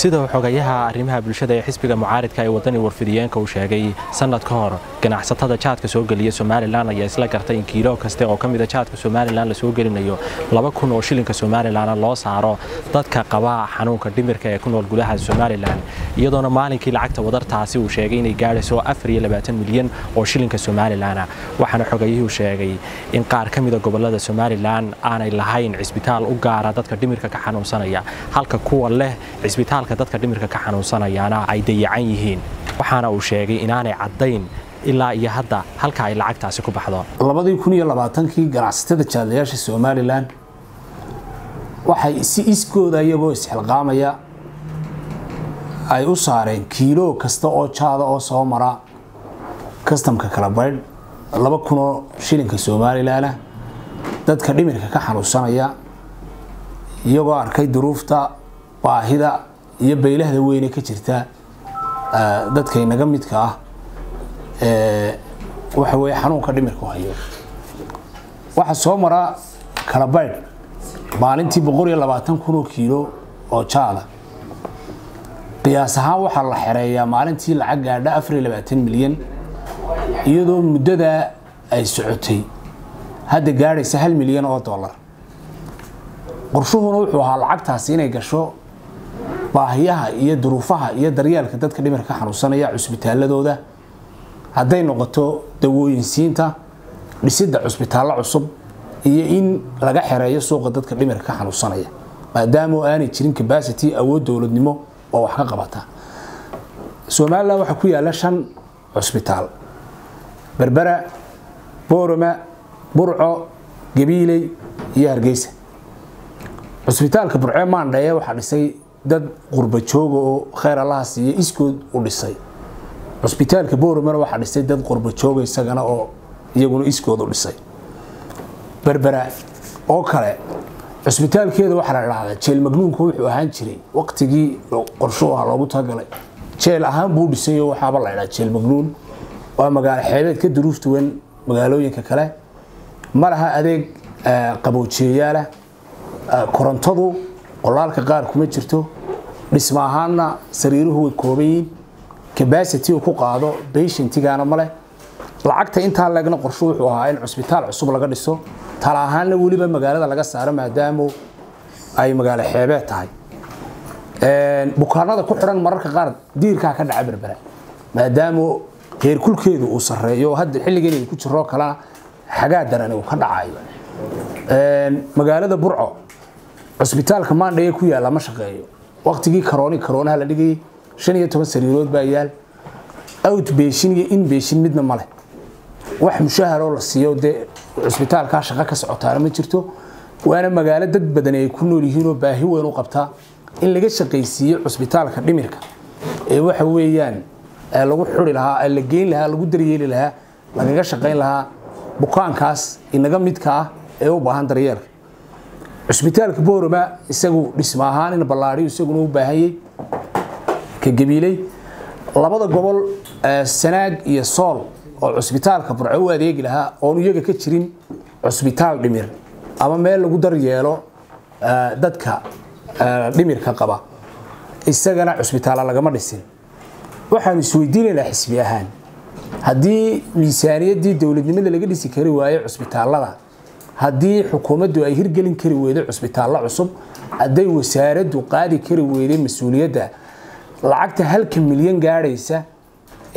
sida xogayaha arrimaha bulshada ee xisbiga mucaaridka ee wadani warfidiyeenka uu sheegay sanad ka hor ganacsatada jaadka soo geliya somalilan ayaa isla gartay in kiilo kaste oo ka mida jaadka somalilan la soo gelinayo laba kun oo shilinka somalilan loo saaro dadka qaba xanuunka dhimirka ee ku nool gudaha somalilan iyadoona maalinkii lacagta wadartaasi uu sheegay inay gaadhayso milyan oo shilinka somalilan waxaana xogayuhu sheegay in qaar ka mida gobollada somalilan aanay lahayn cisbitaal u gaara dadka dhimirka ka xanuunsanaya halka kuwa leh cisbitaal dadka dhimirka ka xanuunsanayaana ay dayacan yihiin. Waxaana uu sheegay inaanay caddayn ilaa iyo hadda halka ay lacagtaasi ku baxdo. Labadii kun iyo labaatankii ganacsatada jaadlayaasha somalilan waxay si iskooda iyagoo isxilqaamaya ay u saareen kiilo kasta oo jaada oo soo mara kastamka kala baydh laba kunoo shilinka somalilanah dadka dhimirka ka xanuunsanaya iyagoo arkay duruufta baahida iyo baylahda weyne ka jirta dadka inaga midka ah waxa weye xanuunka dhimirku hayo. Waxaa soo mara kala baydh maalintii boqol iyo labaatan kun oo kiilo oo jaada qiyaas ahaan waxaa la xereeyaa maalintii lacag gaadha afar iyo labaatan milyan iyadoo muddadaa ay socotay. Hadda gaadhaysa hal milyan oo dollar. Qorshuhuna wuxuu ahaa lacagtaasi inay gasho baahiyaha iyo duruufaha iyo daryeelka dadka dhimirka ka xanuunsanaya cusbitaaladooda. Hadday noqoto dawooyinsiinta dhisidda cusbitaallo cusub iyo in laga xereeyo suuqa dadka dhimirka ka xanuunsanaya maadaama aanay jirin cabacity awood dowladnimo oo wax ka qabata. Somalilan waxaa ku yaalla shan cusbitaal. Berbera boorama burco gabiiley iyo hargeysa. Cusbitaalka burcee maandhaye waxaa dhisay dad qurba jooga oo kheyr allaha siiya iskood u dhisay. Cusbitaalka booromana waxaa dhisay dad qurba isagana oo iyaguna iskood u dhisay. Berbera oo kale cusbitaalkeeda waxaa la dhahdaa jeel magnuunka wuxuu ahaan jiray. Waqtigii qorsho ah loogu talagalay jeel ahaan buu dhisay oo waxaaba la dhahaa jeel magnuun. Waa magaalo xeebeed ka duruuf duwan magaalooyinka kale. Ma laha adeeg qaboojiyayaala korontadu qolaalka qaar kuma jirto dhisma ahaanna sariiruhu way kooban yihiin cabacity uu ku qaado bayshantigaana male lacagta intaa leegna qorsho wuxuu ahaa in cusbitaal cusub laga dhiso. Tala ahaanna weliba magaalada laga saaro maadaama ay magaalo xeebeed tahay. Bukaanada ku xidhan mararka qaar diirkaa ka dhaca berbera maadaama heerkulkeedu uu sareeyo hadda xilligan ku jiroo kalena xagaa daran uu ka dhacayo magaalada burco cusbitaalka maandhaye ku yaalla ma shaqeeyo waqtigii karooni karoonaha la dhigayay shan iyo toban sariirood baa yaal. Out beeshin iyo in beeshin midna male wax mushaharoo la siiyo dee cusbitaalkaa shaqo ka socotaana ma jirto. Waana magaalo dad badan ay ku nool yihiinoo baahi weyn u qabtaa in laga shaqaysiiyo cusbitaalka dhimirka. Ee waxa weeyaan lagu xuri lahaa la geyn lahaa lagu daryeeli lahaa lagaga shaqayn lahaa bukaankaas inaga midka ah ee u baahan daryeelka cusbitaalka boorama isagu dhisma ahaan in ballaadhiyo isaguna u baahanyey ka gabiiley labada gobol sanaag iyo sool oo cusbitaalka burco u adeegi lahaa oon iyaga ka jirin cusbitaal dhimir ama meel lagu daryeelo dadka dhimirka qaba. Isagana cusbitaala lagama dhisin. Waxaanu isweydiinaynaa xisbi ahaan. Haddii miisaaniyaddii dowladnimada laga dhisi kari waayo cusbitaalada haddii xukuumaddu ay hirgelin kari weyday cusbitaallo cusub hadday wasaaraddu qaadi kari weyday mas'uuliyadda lacagta halka milyan gaadhaysa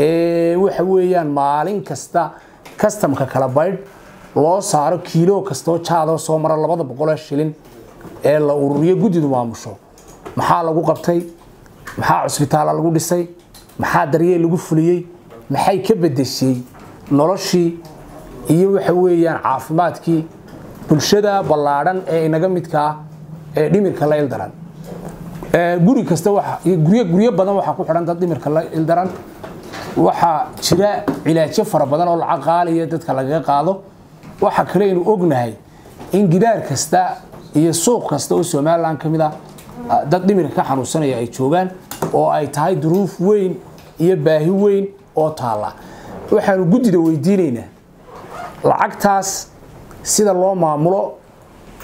ee waxa weeyaan maalin kasta kastamka kala baydh loo saaro kiilo kastoo jaadoo soo mara labada boqoloo shilin ee la ururiyo guddidu maamusho. Maxaa lagu qabtay? Maxaa cusbitaalla lagu dhisay? Maxaa daryeel lagu fuliyey? Maxay ka bedeshay noloshii iyo waxa weeyaan caafimaadkii bulshada ballaadhan ee inaga midka ah ee dhimirka la ildaran. Guri kasta guryo badan waxaa ku xidhan dad dhimirka la ildaran. Waxaa jira cilaajyo fara badan oo lacag qaaliya dadka lagaga qaado. Waxa kale aynu ognahay in gidaar kasta iyo suuq kasta oo somalilan ka mid a dad dhimirka ka xanuunsanaya ay joogaan oo ay tahay duruuf weyn iyo baahi weyn oo taalla. Waxaanu guddida weydiinaynaa lacagtaas sida loo maamulo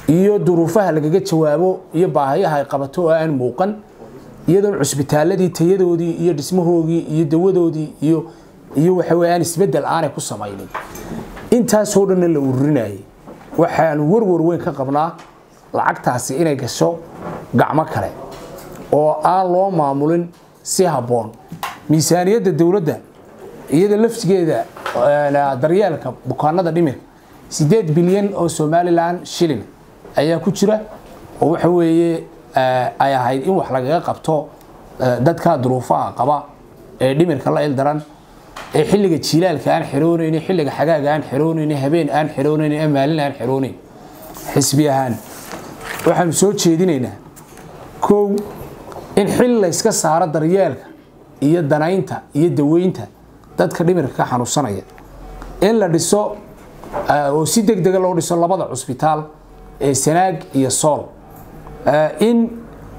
iyo duruufaha lagaga jawaabo iyo baahayaha ay qabato oo aan muuqan iyadoon cusbitaaladii tayadoodii iyo dhismahoogii iyo dawadoodii iyo iyo waxa weeyaan isbeddel aanay ku samaynin. Intaasoo dhanna la ururinayay waxaanu warwar weyn ka qabnaa lacagtaasi inay gasho gacmo kale oo aan loo maamulin si habboon. Miisaaniyadda dowladda iyada laftigeeda daryeelka bukaanada dhimirka sideed bilyan oo somalilan shilin ayaa ku jira oo waxa weeye ay ahayd in wax lagaga qabto dadka duruufaha qaba ee dhimirka la ildaran ee xilliga jiilaalka aan xiroonayn xilliga xagaaga aan xiroonayn habeen aan xiroonayn maalin aan xiroonayn xisbi ahaan waxaanu soo jeedinaynaa kow in xil layska saaro daryeelka iyo danaynta iyo daweynta dadka dhimirka ka xanuunsanaya. In la dhiso oo si deg dega loo dhiso labada cusbitaal ee sanaag iyo sool. In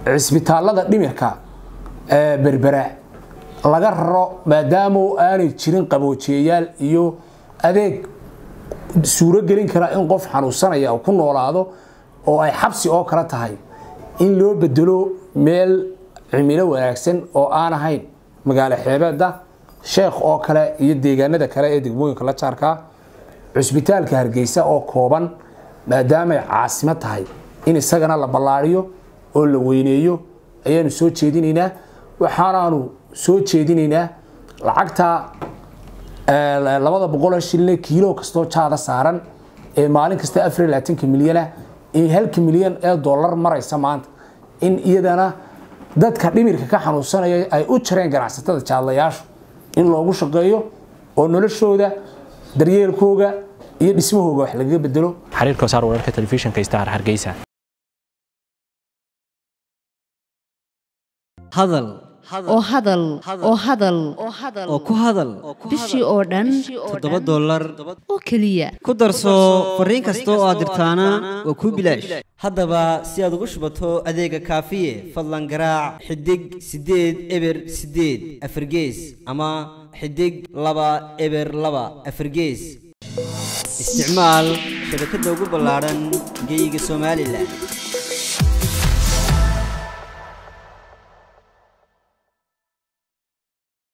cisbitaalada dhimirka berbera laga raro maadaama aanay jirin qaboojiyayaal iyo adeeg suuro gelin kara in qof xanuunsanaya ku noolaado oo ay xabsi oo kale tahay. In loo bedelo meel cimilo wanaagsan oo aan ahayn magaalo xeebeeda sheekh oo kale iyo deegaanada kale ee degmooyinka la jaarkaa cusbitaalka hargeysa oo kooban maadaamay caasimo tahay in isagana la ballaariyo oo la weyneeyo. Ayaanu soo jeedinaynaa waxaanaanu soo jeedinaynaa lacagta labada boqoloo shilne kiilo kastoo jaada saaran ee maalin kasta afar labaatanka milyana in halka milyan ee dollar maraysa maanta. In iyadana dadka dhimirka ka xanuunsanaya ay u jareen ganacsatada jaadlayaashu in loogu shaqeeyo oo noloshooda daryeelkooga iyo dhismahooga wax lagaga bedelo xiriirka wasaar wararka telefishinka star hargeysa. Hadal. Oo hadal. Oo hadal. Oo ku hadal. Bishii oo dhan toddoba dollar. Oo keliya. Ku darso fariin kasta oo aad dirtaana waa kuu bilaash. haddaba si aad ugu shubato adeega kaafiye fadlan garaac xidig siddeed eber siddeed afargees ama xidig laba eber laba afargees isticmaal shabakadda ugu ballaadhan geyga somalilan